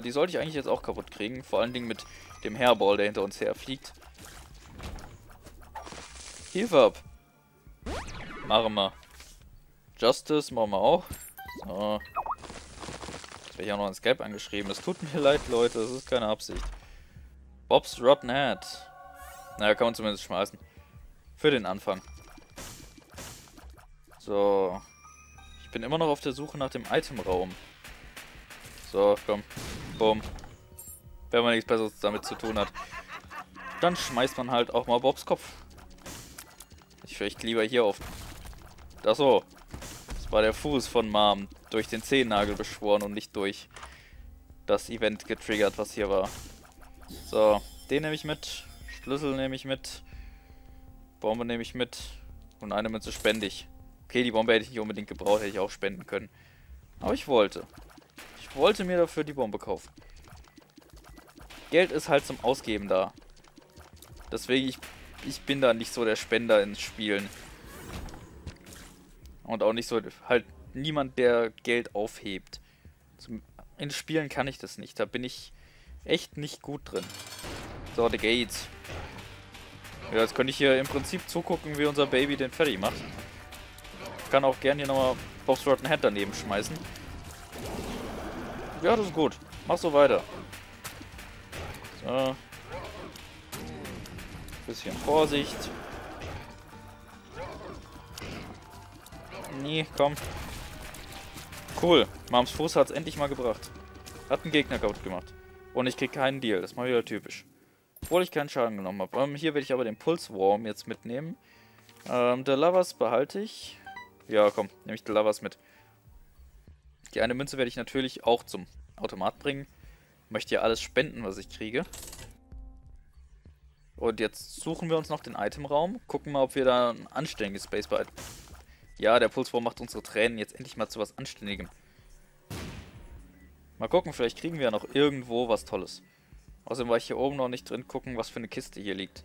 Die sollte ich eigentlich jetzt auch kaputt kriegen. Vor allen Dingen mit dem Hairball, der hinter uns herfliegt. Hilfe ab. Machen wir. Justice machen wir auch. So. Jetzt werde ich auch noch ins Gelb angeschrieben. Es tut mir leid, Leute. Das ist keine Absicht. Bob's Rotten Head. Naja, kann man zumindest schmeißen. Für den Anfang. So. Ich bin immer noch auf der Suche nach dem Itemraum. So, komm. Boom. Wenn man nichts Besseres damit zu tun hat. Dann schmeißt man halt auch mal Bobs Kopf. Ich vielleicht lieber hier auf. Achso. Das war der Fuß von Mom. Durch den Zehennagel beschworen und nicht durch das Event getriggert, was hier war. So, den nehme ich mit. Schlüssel nehme ich mit. Bombe nehme ich mit. Und eine Münze spende ich. Okay, die Bombe hätte ich nicht unbedingt gebraucht, hätte ich auch spenden können. Aber ich wollte. Wollte mir dafür die Bombe kaufen. Geld ist halt zum Ausgeben da. Deswegen, ich, ich bin da nicht so der Spender ins Spielen. Und auch nicht so, halt niemand, der Geld aufhebt. Zum, in Spielen kann ich das nicht. Da bin ich echt nicht gut drin. So, the Gates. Ja, jetzt könnte ich hier im Prinzip zugucken, wie unser Baby den fertig macht. Ich kann auch gerne hier nochmal Bob's Rotten Head daneben schmeißen. Ja, das ist gut. Mach so weiter. So. Bisschen Vorsicht. Nee, komm. Cool. Mams Fuß hat es endlich mal gebracht. Hat einen Gegner kaputt gemacht. Und ich krieg keinen Deal. Das ist mal wieder typisch. Obwohl ich keinen Schaden genommen habe. Ähm, hier werde ich aber den Pulse Worm jetzt mitnehmen. Ähm, der Lovers behalte ich. Ja, komm, nehme ich den Lovers mit. Die eine Münze werde ich natürlich auch zum Automat bringen. Möchte ja alles spenden, was ich kriege. Und jetzt suchen wir uns noch den Itemraum. Gucken mal, ob wir da ein anständiges Space. Ja, der Pulswurm macht unsere Tränen jetzt endlich mal zu was Anständigem. Mal gucken, vielleicht kriegen wir ja noch irgendwo was Tolles. Außerdem war ich hier oben noch nicht drin gucken, was für eine Kiste hier liegt.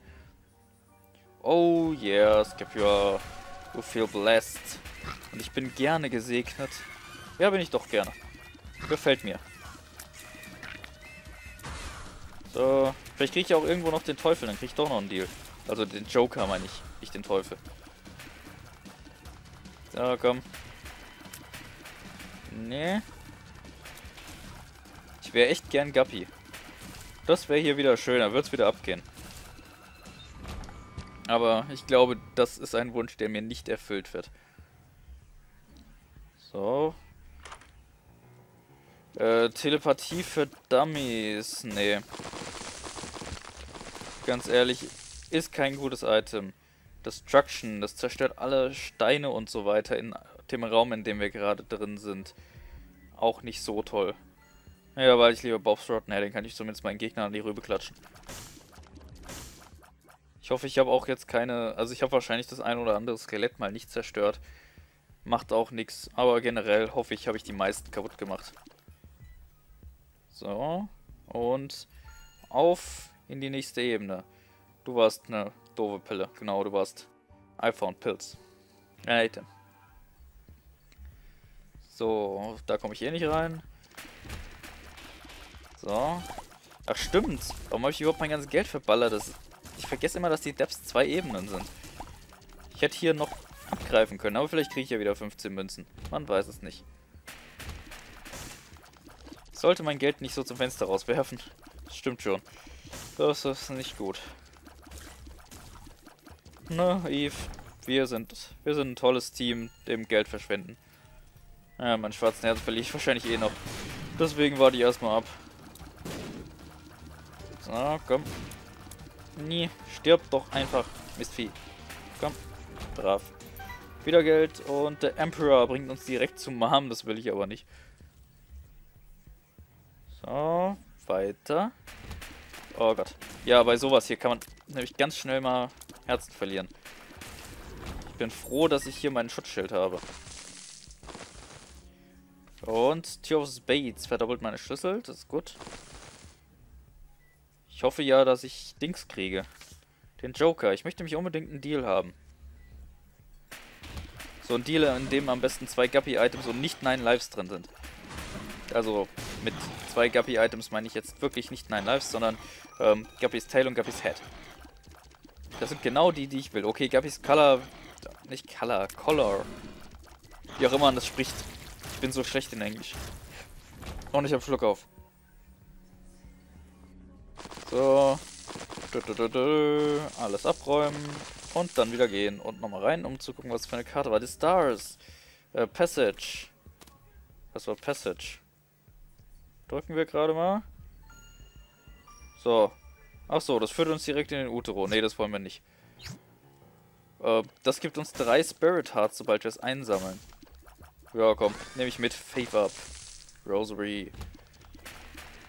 Oh yeah, Scapula. You feel blessed. Und ich bin gerne gesegnet. Ja, bin ich doch gerne. Gefällt mir. So, vielleicht kriege ich auch irgendwo noch den Teufel, dann kriege ich doch noch einen Deal. Also den Joker meine ich, nicht den Teufel. So, komm. Nee. Ich wäre echt gern Guppy. Das wäre hier wieder schön, da wird es wieder abgehen. Aber ich glaube, das ist ein Wunsch, der mir nicht erfüllt wird. So. Äh, Telepathie für Dummies. Nee ganz ehrlich, ist kein gutes Item. Destruction, das zerstört alle Steine und so weiter in dem Raum, in dem wir gerade drin sind. Auch nicht so toll. Ja, weil ich lieber Bob's Rotten, ja, den kann ich zumindest meinen Gegner an die Rübe klatschen. Ich hoffe, ich habe auch jetzt keine... Also ich habe wahrscheinlich das ein oder andere Skelett mal nicht zerstört. Macht auch nichts. Aber generell hoffe ich, habe ich die meisten kaputt gemacht. So. Und auf in die nächste Ebene. Du warst eine doofe Pille. Genau, du warst I found pills. Ein Item. So, da komme ich eh nicht rein. So. Ach stimmt. Warum habe ich überhaupt mein ganzes Geld verballert? Das, ich vergesse immer, dass die Depths zwei Ebenen sind. Ich hätte hier noch abgreifen können, aber vielleicht kriege ich ja wieder 15 Münzen. Man weiß es nicht. Ich sollte mein Geld nicht so zum Fenster rauswerfen. Stimmt schon. Das ist nicht gut. Na, Eve, wir sind, wir sind ein tolles Team, dem Geld verschwenden. Ja, mein schwarzen Herz verliere ich wahrscheinlich eh noch. Deswegen warte ich erstmal ab. So, komm. Nie, stirb doch einfach, Mistvieh. Komm, brav. Wieder Geld und der Emperor bringt uns direkt zum Mom, das will ich aber nicht. So, weiter. Oh Gott. Ja, bei sowas hier kann man nämlich ganz schnell mal Herzen verlieren. Ich bin froh, dass ich hier meinen Schutzschild habe. Und Theos Bates verdoppelt meine Schlüssel. Das ist gut. Ich hoffe ja, dass ich Dings kriege. Den Joker. Ich möchte mich unbedingt einen Deal haben. So ein Deal, in dem am besten zwei Guppy-Items und nicht 9 Lives drin sind. Also mit zwei Guppy-Items meine ich jetzt wirklich nicht Nine Lives, sondern ähm, Guppys Tail und Guppys Head. Das sind genau die, die ich will. Okay, Guppys Color, nicht Color, Color. Wie auch immer man das spricht. Ich bin so schlecht in Englisch. Und ich habe Schluck auf. So. Alles abräumen. Und dann wieder gehen. Und nochmal rein, um zu gucken, was für eine Karte war. Die Stars. Äh, Passage. Was war Passage? Drücken wir gerade mal. So. Ach so, das führt uns direkt in den Utero. Ne, das wollen wir nicht. Äh, das gibt uns drei Spirit Hearts, sobald wir es einsammeln. Ja, komm. Nehme ich mit. Faith Up. Rosary.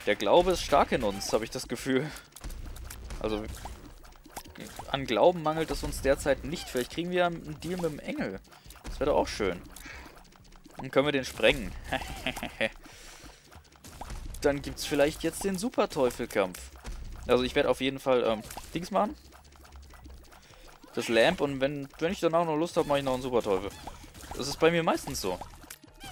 Der Glaube ist stark in uns, habe ich das Gefühl. Also, an Glauben mangelt es uns derzeit nicht. Vielleicht kriegen wir einen Deal mit dem Engel. Das wäre doch auch schön. Dann können wir den sprengen. Dann gibt es vielleicht jetzt den Super-Teufel-Kampf. Also ich werde auf jeden Fall ähm, Dings machen. Das Lamp und wenn, wenn ich danach noch Lust habe, mache ich noch einen Super-Teufel. Das ist bei mir meistens so.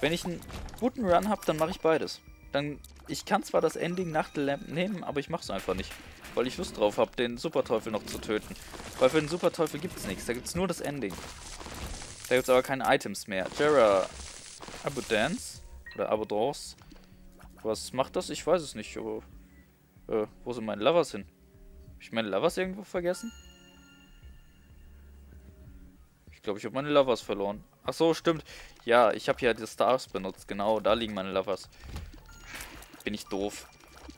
Wenn ich einen guten Run habe, dann mache ich beides. Dann, ich kann zwar das Ending nach der Lamp nehmen, aber ich mache es einfach nicht. Weil ich Lust drauf habe, den Super-Teufel noch zu töten. Weil für den Super-Teufel gibt es nichts. Da gibt es nur das Ending. Da gibt es aber keine Items mehr. Jera Abundance oder Abundance. Was macht das? Ich weiß es nicht, aber äh, wo sind meine Lovers hin? Hab ich meine Lovers irgendwo vergessen? Ich glaube, ich habe meine Lovers verloren. Ach so, stimmt. Ja, ich habe ja die Stars benutzt. Genau, da liegen meine Lovers. Bin ich doof.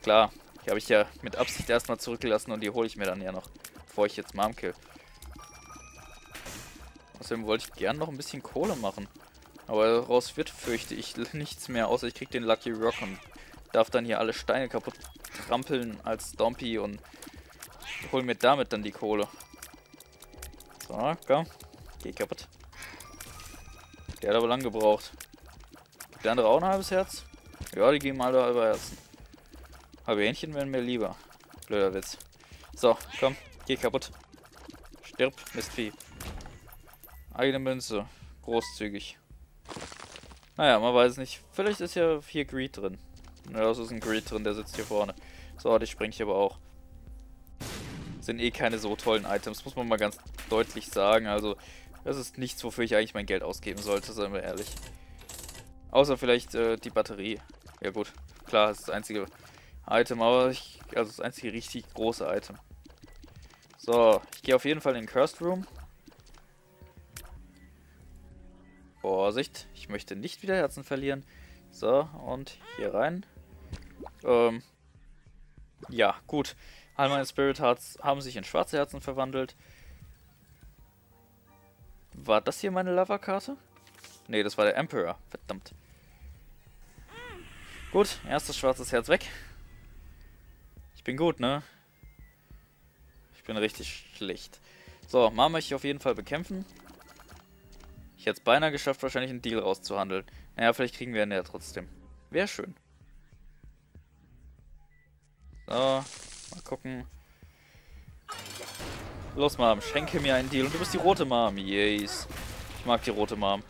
Klar, die habe ich ja mit Absicht erstmal zurückgelassen und die hole ich mir dann ja noch, bevor ich jetzt Mom kill. Außerdem wollte ich gern noch ein bisschen Kohle machen. Aber daraus wird, fürchte ich, nichts mehr, außer ich krieg den Lucky Rock und darf dann hier alle Steine kaputt trampeln als Dompy und hol mir damit dann die Kohle. So, komm. Geh kaputt. Der hat aber lang gebraucht. Der andere auch ein halbes Herz? Ja, die geben alle halbe Herzen. Halbe Hähnchen wären mir lieber. Blöder Witz. So, komm. Geh kaputt. Stirb, Mistvieh. Eigene Münze. Großzügig. Naja, man weiß nicht. Vielleicht ist ja hier Greed drin. Ja, das ist ein Greed drin, der sitzt hier vorne. So, die springe ich aber auch. Sind eh keine so tollen Items, muss man mal ganz deutlich sagen. Also, das ist nichts, wofür ich eigentlich mein Geld ausgeben sollte, seien wir ehrlich. Außer vielleicht äh, die Batterie. Ja gut, klar, das ist das einzige Item, aber ich, also das einzige richtig große Item. So, ich gehe auf jeden Fall in den Cursed Room. Vorsicht, ich möchte nicht wieder Herzen verlieren. So, und hier rein. Ähm, ja, gut. All meine Spirit Hearts haben sich in schwarze Herzen verwandelt. War das hier meine Lava-Karte? Ne, das war der Emperor. Verdammt. Gut, erstes schwarzes Herz weg. Ich bin gut, ne? Ich bin richtig schlecht. So, Mama möchte ich auf jeden Fall bekämpfen. Ich hätte es beinahe geschafft, wahrscheinlich einen Deal rauszuhandeln. Naja, vielleicht kriegen wir ihn ja trotzdem. Wäre schön. So, mal gucken. Los, Mom, schenke mir einen Deal. Und du bist die rote Mom. Yes. Ich mag die rote Mom.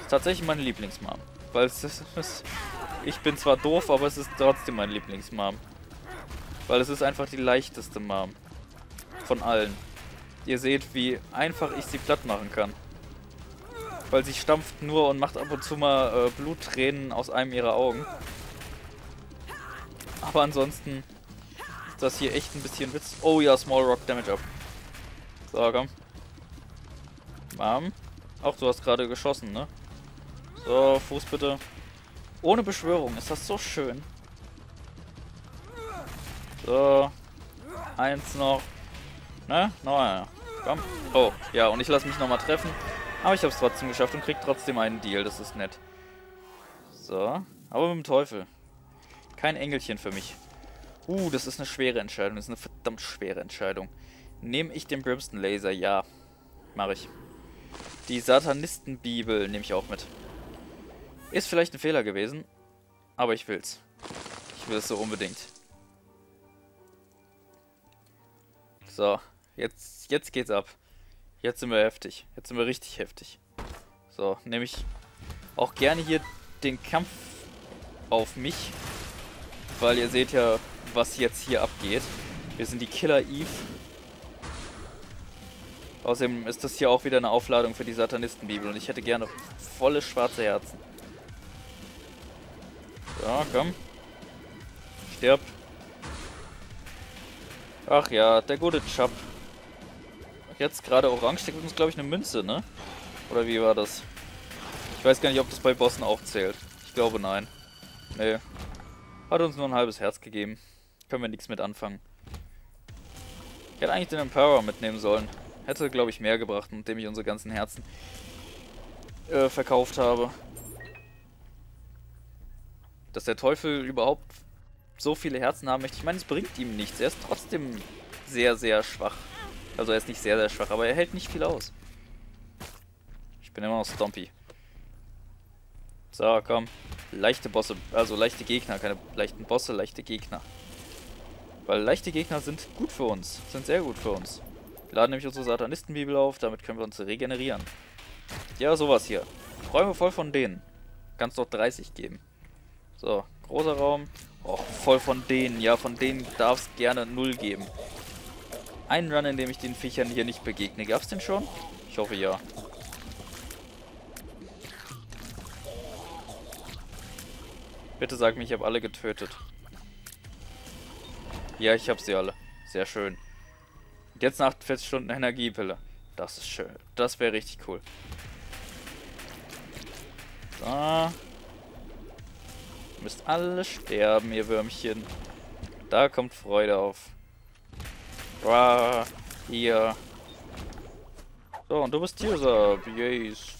Ist tatsächlich meine Lieblingsmom. Weil es ist, es, Ich bin zwar doof, aber es ist trotzdem meine Lieblingsmom. Weil es ist einfach die leichteste Mom. Von allen. Ihr seht, wie einfach ich sie platt machen kann. Weil sie stampft nur und macht ab und zu mal äh, Bluttränen aus einem ihrer Augen. Aber ansonsten ist das hier echt ein bisschen Witz. Oh ja, Small Rock Damage up. So, komm. Mom. Auch du hast gerade geschossen, ne? So, Fuß bitte. Ohne Beschwörung, ist das so schön. So. Eins noch. Ne? Noch. Komm. Oh, ja, und ich lasse mich nochmal treffen. Aber ich habe es trotzdem geschafft und krieg trotzdem einen Deal. Das ist nett. So. Aber mit dem Teufel. Kein Engelchen für mich. Uh, das ist eine schwere Entscheidung. Das ist eine verdammt schwere Entscheidung. Nehme ich den Brimston Laser? Ja. Mache ich. Die Satanistenbibel nehme ich auch mit. Ist vielleicht ein Fehler gewesen. Aber ich will's. Ich will es so unbedingt. So. Jetzt, jetzt geht's ab. Jetzt sind wir heftig. Jetzt sind wir richtig heftig. So, nehme ich auch gerne hier den Kampf auf mich. Weil ihr seht ja, was jetzt hier abgeht. Wir sind die Killer Eve. Außerdem ist das hier auch wieder eine Aufladung für die Satanistenbibel und ich hätte gerne volle schwarze Herzen. So, komm. Stirb. Ach ja, der gute Chub. Jetzt gerade orange, der gibt uns glaube ich eine Münze, ne? Oder wie war das? Ich weiß gar nicht, ob das bei Bossen auch zählt. Ich glaube nein. Nee. Hat uns nur ein halbes Herz gegeben. Können wir nichts mit anfangen. Ich hätte eigentlich den Emperor mitnehmen sollen. Hätte, glaube ich, mehr gebracht, nachdem ich unsere ganzen Herzen äh, verkauft habe. Dass der Teufel überhaupt so viele Herzen haben möchte. Ich meine, es bringt ihm nichts. Er ist trotzdem sehr, sehr schwach. Also er ist nicht sehr, sehr schwach, aber er hält nicht viel aus. Ich bin immer noch Stompy. So, komm. Leichte Bosse, also leichte Gegner, keine leichten Bosse, leichte Gegner. Weil leichte Gegner sind gut für uns, sind sehr gut für uns. Wir laden nämlich unsere Satanistenbibel auf, damit können wir uns regenerieren. Ja, sowas hier. Räume voll von denen. Kannst doch 30 geben. So, großer Raum. Oh, voll von denen. Ja, von denen darf es gerne 0 geben. Einen Run, in dem ich den Viechern hier nicht begegne. Gab's den schon? Ich hoffe ja. Bitte sag mir, ich habe alle getötet. Ja, ich habe sie alle. Sehr schön. Jetzt nach 40 Stunden Energiepille. Das ist schön. Das wäre richtig cool. So. Ihr müsst alle sterben, ihr Würmchen. Da kommt Freude auf. Bra, hier. So, und du bist User. Yes.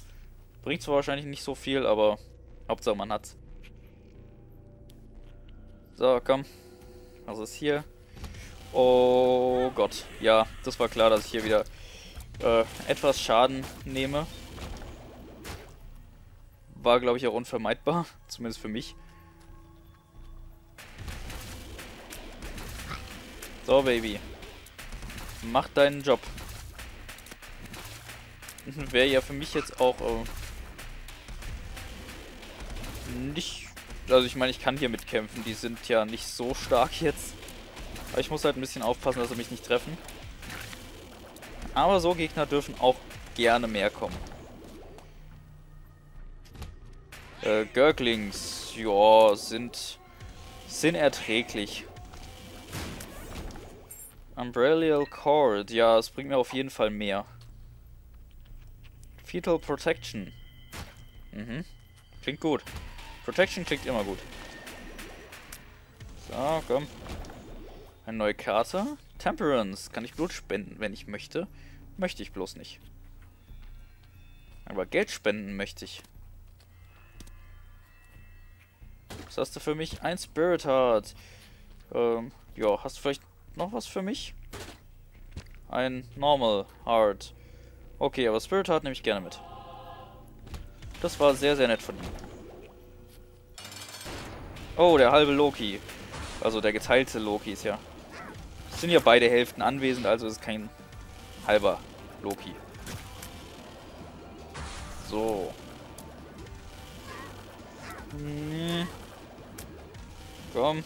Bringt zwar wahrscheinlich nicht so viel, aber Hauptsache man hat's. So, komm. Was ist hier? Oh Gott. Ja, das war klar, dass ich hier wieder äh, etwas Schaden nehme. War, glaube ich, auch unvermeidbar. Zumindest für mich. So, Baby. Mach deinen Job. Wäre ja für mich jetzt auch äh, nicht... Also ich meine, ich kann hier mitkämpfen. Die sind ja nicht so stark jetzt. Aber ich muss halt ein bisschen aufpassen, dass sie mich nicht treffen. Aber so Gegner dürfen auch gerne mehr kommen. Äh, Gurglings, ja, sind, sind erträglich. Umbrellial Cord, ja, es bringt mir auf jeden Fall mehr. Fetal Protection. Mhm. Klingt gut. Protection klingt immer gut. So, komm. Eine neue Karte. Temperance. Kann ich Blut spenden, wenn ich möchte. Möchte ich bloß nicht. Aber Geld spenden möchte ich. Was hast du für mich? Ein Spirit Heart. Ähm, ja, hast du vielleicht noch was für mich? Ein Normal Heart. Okay, aber Spirit Heart nehme ich gerne mit. Das war sehr, sehr nett von ihm. Oh, der halbe Loki. Also der geteilte Loki ist ja sind ja beide Hälften anwesend, also ist kein halber Loki. So. Hm. Komm.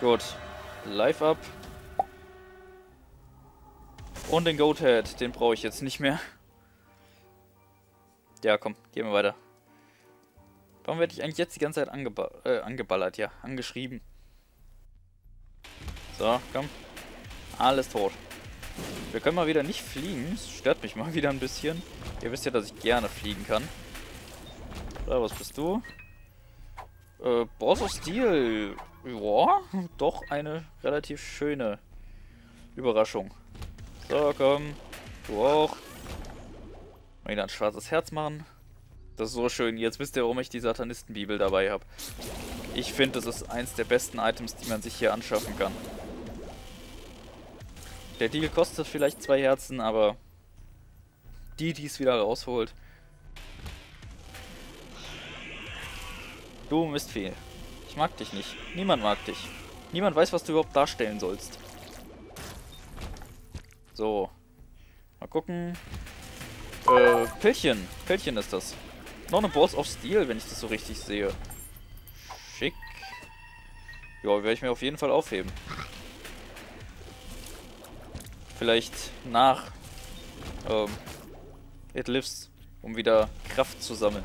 Gut. Live up. Und den Goathead, den brauche ich jetzt nicht mehr. Ja, komm, gehen wir weiter. Warum werde ich eigentlich jetzt die ganze Zeit angeba äh, angeballert? Ja, angeschrieben. So, komm. Alles tot. Wir können mal wieder nicht fliegen. Das stört mich mal wieder ein bisschen. Ihr wisst ja, dass ich gerne fliegen kann. So, was bist du? Äh, Boss of Steel. Ja, doch eine relativ schöne Überraschung. So, komm. Du auch. Mal wieder ein schwarzes Herz machen. Das ist so schön. Jetzt wisst ihr, warum ich die Satanistenbibel dabei habe. Ich finde, das ist eins der besten Items, die man sich hier anschaffen kann. Der Deal kostet vielleicht zwei Herzen, aber die, die es wieder rausholt. Du Mistvieh. Ich mag dich nicht. Niemand mag dich. Niemand weiß, was du überhaupt darstellen sollst. So. Mal gucken. Äh, Pillchen. Pillchen ist das. Noch eine Balls of Steel, wenn ich das so richtig sehe. Schick. Ja, werde ich mir auf jeden Fall aufheben. Vielleicht nach ähm, It Lives, um wieder Kraft zu sammeln.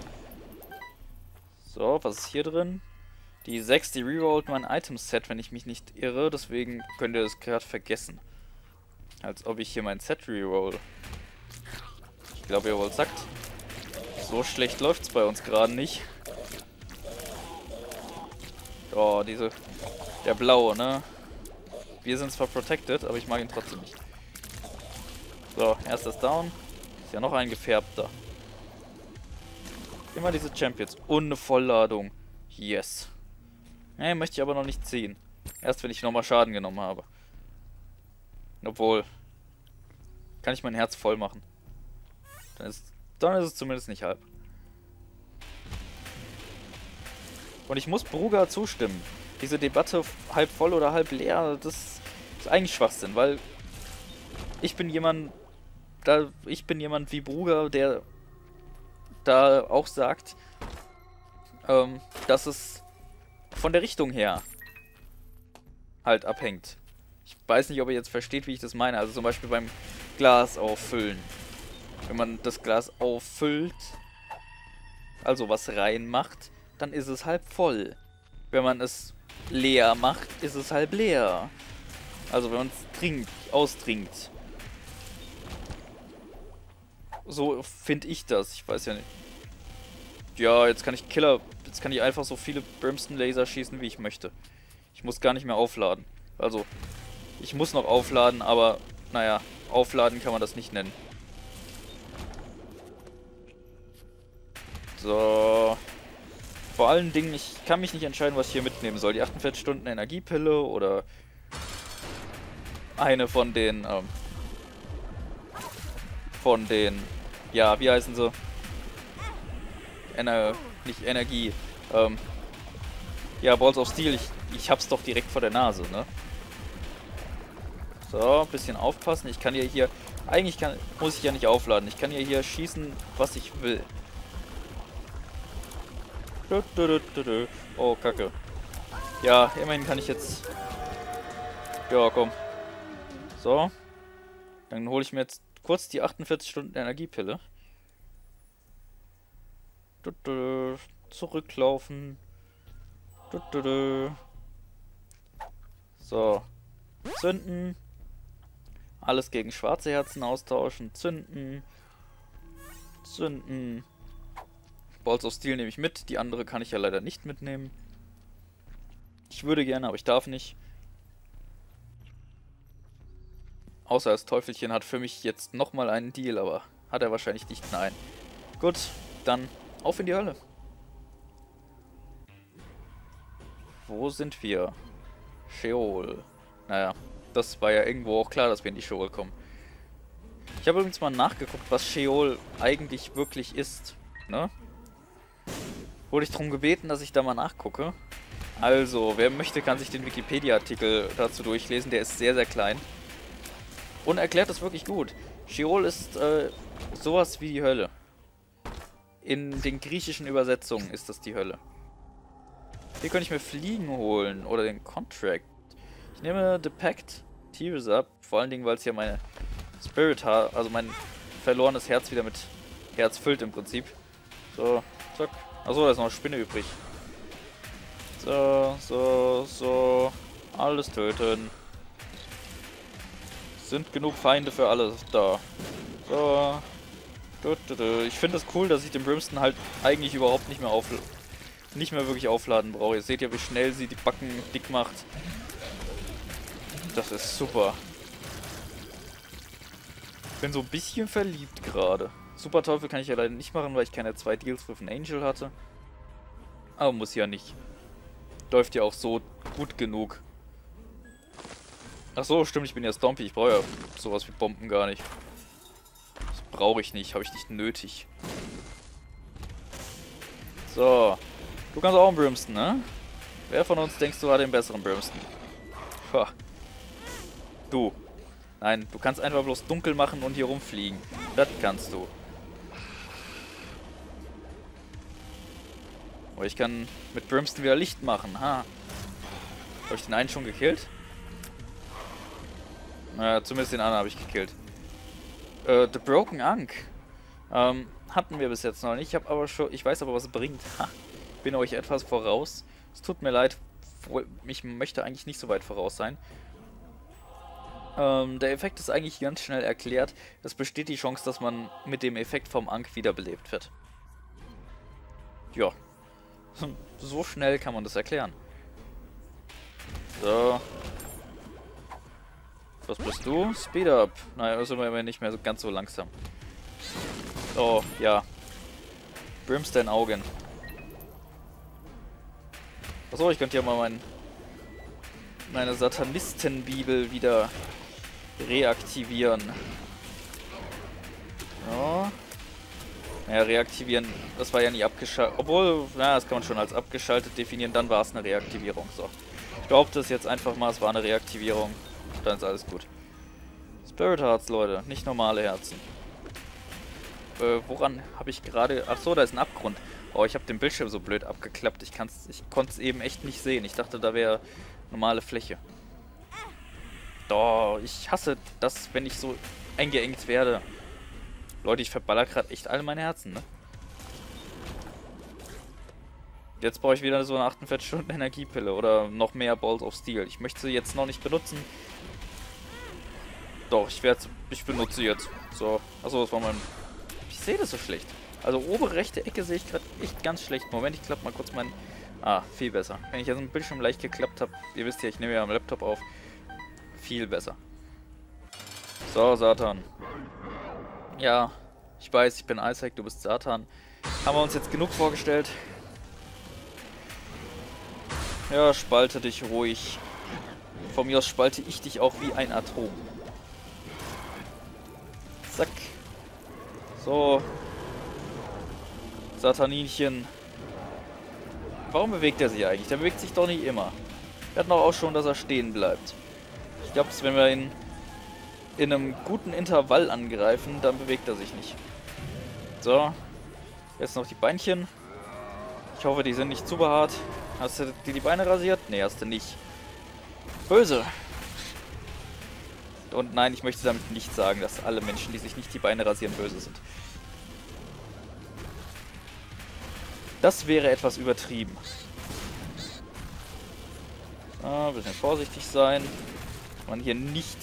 So, was ist hier drin? Die 6, die rerollt mein Item-Set, wenn ich mich nicht irre. Deswegen könnt ihr das gerade vergessen. Als ob ich hier mein Set reroll. Ich glaube, ihr wollt sagt. So schlecht läuft's bei uns gerade nicht. Oh, diese... Der blaue, ne? Wir sind zwar protected, aber ich mag ihn trotzdem nicht. So, erstes Down. Ist ja noch ein gefärbter. Immer diese Champions. Und eine Vollladung. Yes. Ne, möchte ich aber noch nicht ziehen. Erst wenn ich nochmal Schaden genommen habe. Obwohl. Kann ich mein Herz voll machen. Dann ist, dann ist es zumindest nicht halb. Und ich muss Bruger zustimmen. Diese Debatte halb voll oder halb leer, das ist eigentlich Schwachsinn, weil ich bin jemand, da ich bin jemand wie Bruger, der da auch sagt, ähm, dass es von der Richtung her halt abhängt. Ich weiß nicht, ob ihr jetzt versteht, wie ich das meine. Also zum Beispiel beim Glas auffüllen. Wenn man das Glas auffüllt, also was reinmacht, dann ist es halb voll. Wenn man es leer macht, ist es halb leer. Also wenn man es trinkt, austrinkt. So finde ich das. Ich weiß ja nicht. Ja, jetzt kann ich Killer... Jetzt kann ich einfach so viele Brimstone-Laser schießen, wie ich möchte. Ich muss gar nicht mehr aufladen. Also, ich muss noch aufladen, aber naja, aufladen kann man das nicht nennen. So. Vor allen Dingen, ich kann mich nicht entscheiden, was ich hier mitnehmen soll. Die 48 Stunden Energiepille oder eine von den, ähm, von den, ja, wie heißen sie? Ener nicht Energie, ähm, ja, Balls of Steel, ich, ich hab's doch direkt vor der Nase, ne? So, ein bisschen aufpassen. Ich kann ja hier, eigentlich kann, muss ich ja nicht aufladen. Ich kann ja hier schießen, was ich will. Oh, kacke. Ja, immerhin kann ich jetzt... Ja, komm. So. Dann hole ich mir jetzt kurz die 48 Stunden Energiepille. Zurücklaufen. So. Zünden. Alles gegen schwarze Herzen austauschen. Zünden. Zünden. Balls of Steel nehme ich mit. Die andere kann ich ja leider nicht mitnehmen. Ich würde gerne, aber ich darf nicht. Außer das Teufelchen hat für mich jetzt nochmal einen Deal, aber hat er wahrscheinlich nicht. Nein. Gut, dann auf in die Hölle. Wo sind wir? Sheol. Naja, das war ja irgendwo auch klar, dass wir in die Sheol kommen. Ich habe übrigens mal nachgeguckt, was Sheol eigentlich wirklich ist. Ne? Wurde ich darum gebeten, dass ich da mal nachgucke. Also, wer möchte, kann sich den Wikipedia-Artikel dazu durchlesen. Der ist sehr, sehr klein. Und erklärt das wirklich gut. Sheol ist äh, sowas wie die Hölle. In den griechischen Übersetzungen ist das die Hölle. Hier könnte ich mir Fliegen holen. Oder den Contract. Ich nehme The Pact Tears Up. Vor allen Dingen, weil es hier meine Spirit, also mein verlorenes Herz wieder mit Herz füllt im Prinzip. So, zack. Achso, da ist noch eine Spinne übrig. So, so, so. Alles töten. Sind genug Feinde für alles da. So. Ich finde es das cool, dass ich den Brimston halt eigentlich überhaupt nicht mehr auf nicht mehr wirklich aufladen brauche. Ihr seht ja, wie schnell sie die Backen dick macht. Das ist super. Ich bin so ein bisschen verliebt gerade. Super Teufel kann ich ja leider nicht machen, weil ich keine zwei Deals with an Angel hatte. Aber muss ja nicht. Läuft ja auch so gut genug. Ach so, stimmt, ich bin ja Stompy. Ich brauche ja sowas wie Bomben gar nicht. Das brauche ich nicht, habe ich nicht nötig. So. Du kannst auch einen Brimston, ne? Wer von uns denkst du hat den besseren Brimston? Ha. Du. Nein, du kannst einfach bloß dunkel machen und hier rumfliegen. Das kannst du. Aber ich kann mit Brimston wieder Licht machen. Ha. Habe ich den einen schon gekillt? Naja, zumindest den anderen habe ich gekillt. Äh, The Broken Ankh. Ähm, hatten wir bis jetzt noch nicht. Ich habe aber schon, ich weiß aber, was es bringt. Ha. Bin euch etwas voraus. Es tut mir leid. Ich möchte eigentlich nicht so weit voraus sein. Ähm, der Effekt ist eigentlich ganz schnell erklärt. Es besteht die Chance, dass man mit dem Effekt vom Ankh wiederbelebt wird. Ja. So schnell kann man das erklären. So. Was bist du? Speed up. Naja, ist aber nicht mehr so ganz so langsam. Oh, ja. Brimstone Augen. Achso, ich könnte ja mal mein, meine Satanistenbibel wieder reaktivieren. Ja. Ja, reaktivieren, das war ja nie abgeschaltet. Obwohl, na, das kann man schon als abgeschaltet definieren, dann war es eine Reaktivierung. So. Ich behaupte es jetzt einfach mal, es war eine Reaktivierung. Dann ist alles gut. Spirit Hearts, Leute, nicht normale Herzen. Äh, woran habe ich gerade... Ach so, da ist ein Abgrund. Oh, ich habe den Bildschirm so blöd abgeklappt. Ich, ich konnte es eben echt nicht sehen. Ich dachte, da wäre normale Fläche. Doch, ich hasse das, wenn ich so eingeengt werde. Leute, ich verballer gerade echt alle meine Herzen, ne? Jetzt brauche ich wieder so eine 48 Stunden Energiepille oder noch mehr Balls of Steel. Ich möchte sie jetzt noch nicht benutzen. Doch, ich werde ich benutze sie jetzt. So, achso, das war mein... Ich sehe das so schlecht. Also obere rechte Ecke sehe ich gerade echt ganz schlecht. Moment, ich klappe mal kurz meinen... Ah, viel besser. Wenn ich jetzt ein Bildschirm leicht geklappt habe, ihr wisst ja, ich nehme ja am Laptop auf. Viel besser. So, Satan. Ja, ich weiß, ich bin Isaac, du bist Satan. Haben wir uns jetzt genug vorgestellt? Ja, spalte dich ruhig. Von mir aus spalte ich dich auch wie ein Atom. Zack. So. Sataninchen. Warum bewegt er sich eigentlich? Der bewegt sich doch nicht immer. Wir hatten auch schon, dass er stehen bleibt. Ich glaube, wenn wir ihn in einem guten Intervall angreifen, dann bewegt er sich nicht. So. Jetzt noch die Beinchen. Ich hoffe, die sind nicht zu behaart. Hast du dir die Beine rasiert? Ne, hast du nicht. Böse. Und nein, ich möchte damit nicht sagen, dass alle Menschen, die sich nicht die Beine rasieren, böse sind. Das wäre etwas übertrieben. So, ein bisschen vorsichtig sein. Man hier nicht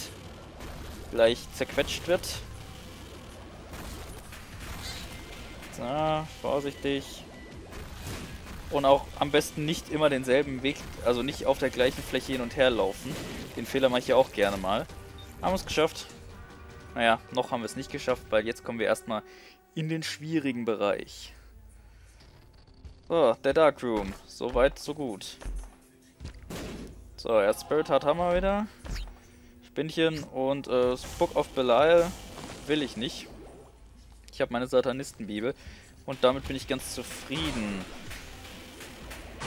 gleich zerquetscht wird. So, vorsichtig. Und auch am besten nicht immer denselben Weg, also nicht auf der gleichen Fläche hin und her laufen. Den Fehler mache ich ja auch gerne mal. Haben wir es geschafft. Naja, noch haben wir es nicht geschafft, weil jetzt kommen wir erstmal in den schwierigen Bereich. So, der Dark Room. So weit, so gut. So, erst Spirit Heart haben wir wieder. Spinnchen und äh, Book of Belial will ich nicht. Ich habe meine Satanistenbibel und damit bin ich ganz zufrieden.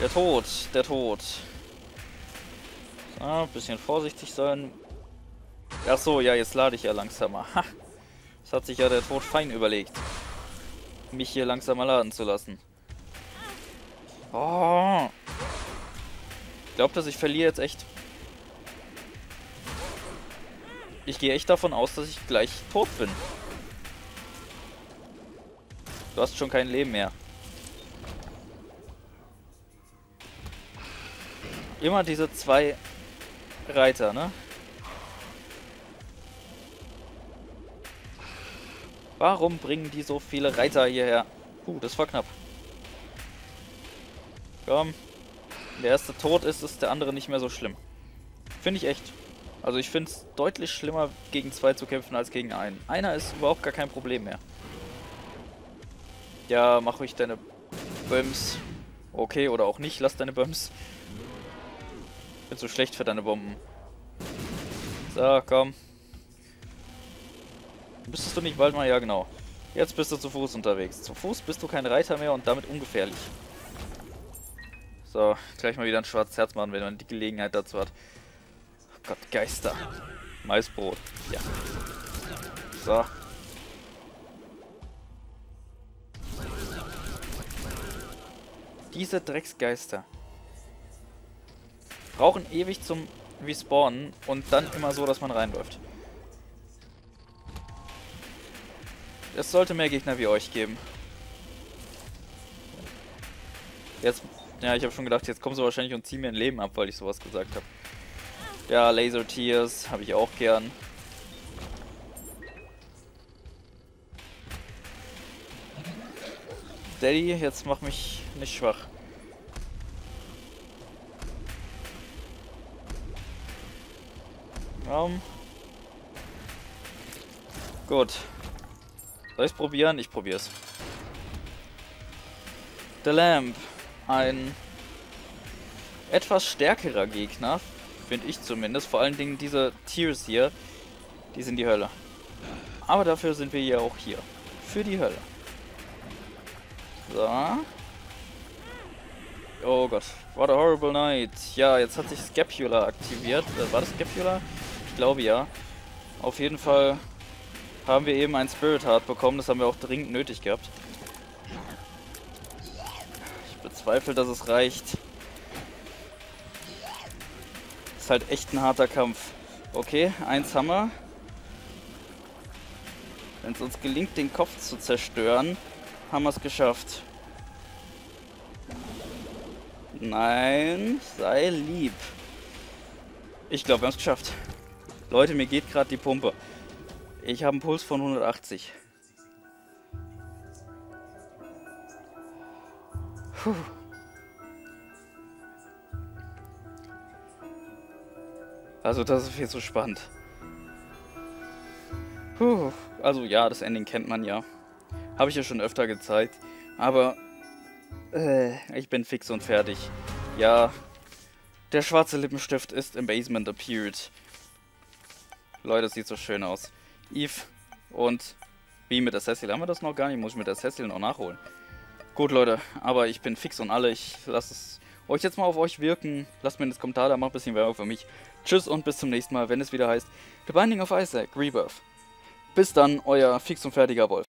Der Tod, der Tod. So, ein bisschen vorsichtig sein. Ach so, ja, jetzt lade ich ja langsamer. Ha! Das hat sich ja der Tod fein überlegt. Mich hier langsamer laden zu lassen. Oh! Ich glaube, dass ich verliere jetzt echt. Ich gehe echt davon aus, dass ich gleich tot bin. Du hast schon kein Leben mehr. Immer diese zwei Reiter, ne? Warum bringen die so viele Reiter hierher? Uh, das war knapp. Komm. Wenn der erste tot ist, ist der andere nicht mehr so schlimm. Finde ich echt. Also ich finde es deutlich schlimmer, gegen zwei zu kämpfen, als gegen einen. Einer ist überhaupt gar kein Problem mehr. Ja, mach ruhig deine Böms. Okay, oder auch nicht, lass deine Böms. Bin zu schlecht für deine Bomben. So, komm. Müsstest du nicht bald mal? Ja, genau. Jetzt bist du zu Fuß unterwegs. Zu Fuß bist du kein Reiter mehr und damit ungefährlich. So, gleich mal wieder ein schwarzes Herz machen, wenn man die Gelegenheit dazu hat. Gott, Geister. Maisbrot. Ja. So. Diese Drecksgeister. Brauchen ewig zum Respawnen und dann immer so, dass man reinläuft. Es sollte mehr Gegner wie euch geben. Jetzt, ja, ich habe schon gedacht, jetzt kommen sie wahrscheinlich und ziehen mir ein Leben ab, weil ich sowas gesagt habe. Ja, Laser Tears habe ich auch gern. Daddy, jetzt mach mich nicht schwach. Raum. Gut. Soll ich es probieren? Ich probiere es. The Lamp. Ein etwas stärkerer Gegner, finde ich zumindest. Vor allen Dingen diese Tiers hier, die sind die Hölle. Aber dafür sind wir ja auch hier. Für die Hölle. So. Oh Gott. What a horrible night. Ja, jetzt hat sich Scapula aktiviert. Äh, war das Scapula? Ich glaube ja. Auf jeden Fall haben wir eben ein Spirit Heart bekommen. Das haben wir auch dringend nötig gehabt. Ich bezweifle, dass es reicht. Ist halt echt ein harter Kampf. Okay, eins haben wir. Wenn es uns gelingt, den Kopf zu zerstören, haben wir es geschafft. Nein, sei lieb. Ich glaube, wir haben es geschafft. Leute, mir geht gerade die Pumpe. Ich habe einen Puls von 180. Puh. Also das ist viel zu spannend. Puh. Also ja, das Ending kennt man ja. Habe ich ja schon öfter gezeigt. Aber äh, ich bin fix und fertig. Ja, der schwarze Lippenstift ist im Basement appeared. Leute, das sieht so schön aus. Eve und wie mit der Cecil haben wir das noch gar nicht. Muss ich mit der Cecil noch nachholen. Gut, Leute, aber ich bin fix und alle. Ich lasse es euch jetzt mal auf euch wirken. Lasst mir in das Kommentar da, macht ein bisschen Werbung für mich. Tschüss und bis zum nächsten Mal, wenn es wieder heißt The Binding of Isaac Rebirth. Bis dann, euer fix und fertiger Wolf.